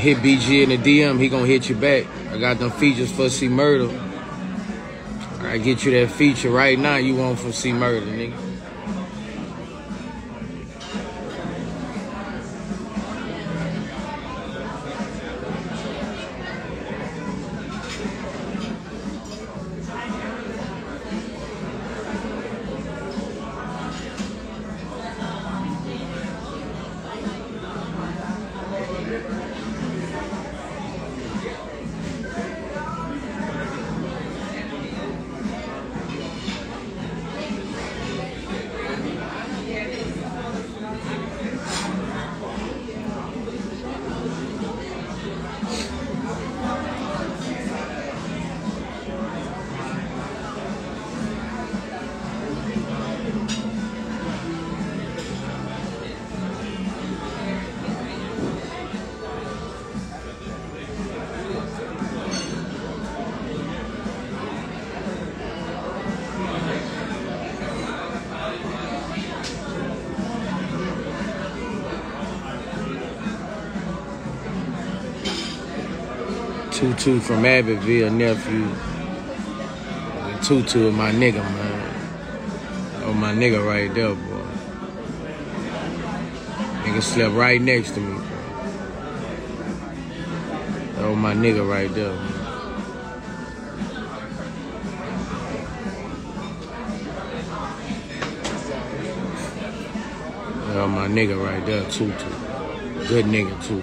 hit BG in the DM, he gonna hit you back. I got them features for C Murder. I get you that feature right now you want from C Murder, nigga. Tutu from Abbeville, nephew. Tutu is my nigga, man. Oh, my nigga right there, boy. Nigga slept right next to me. Oh, my nigga right there, man. Oh, my nigga right there, Tutu. Good nigga, too.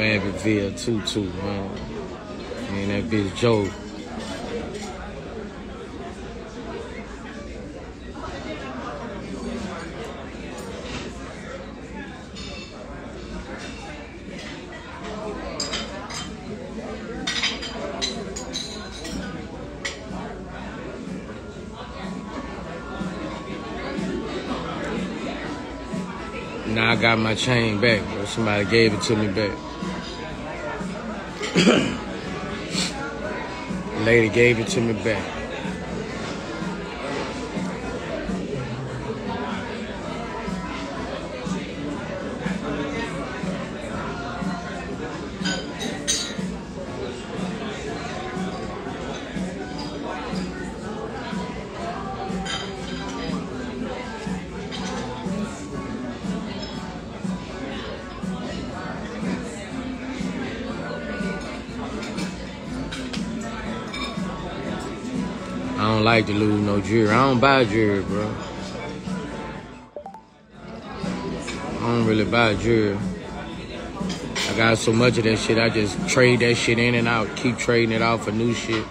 Abbeville Tutu, man. And that bitch Joe. Now I got my chain back, bro. Somebody gave it to me back. Lady gave it to me back. I don't like to lose no jewelry. I don't buy jewelry, bro. I don't really buy jewelry. I got so much of that shit, I just trade that shit in and out, keep trading it out for new shit.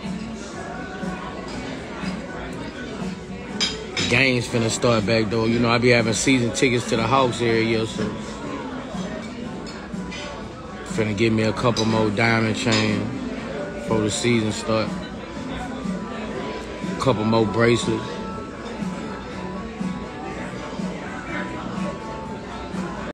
Game's finna start back though. You know, I be having season tickets to the Hawks year, so finna give me a couple more diamond chain before the season start couple more bracelets.